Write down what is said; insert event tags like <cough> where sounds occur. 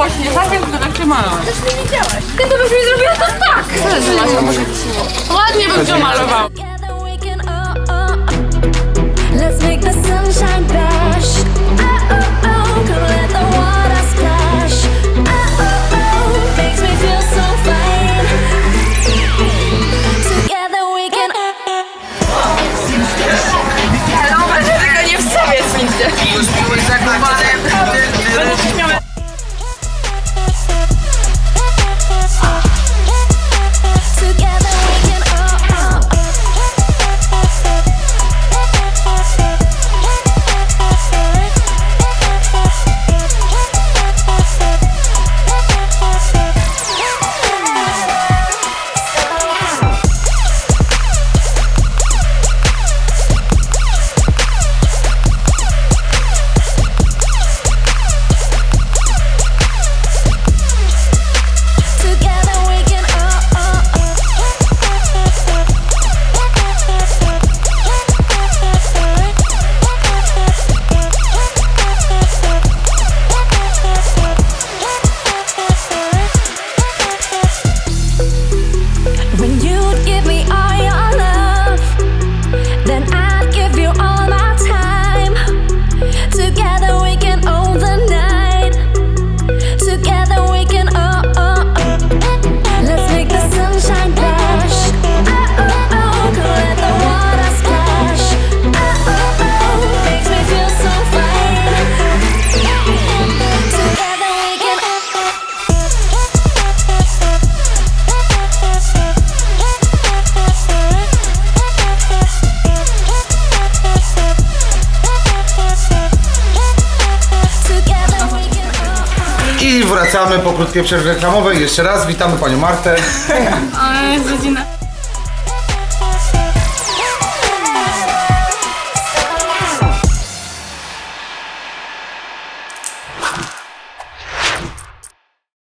właśnie takim, który tak się. Też mnie widziałaś. Ty to byś mi zrobiła to tak! Ładnie bym to malował. Oh, oh, oh. Let's make the sunshine wracamy po krótkiej przerwie reklamowej. Jeszcze raz witamy panią Martę. <laughs> O, jest godzina.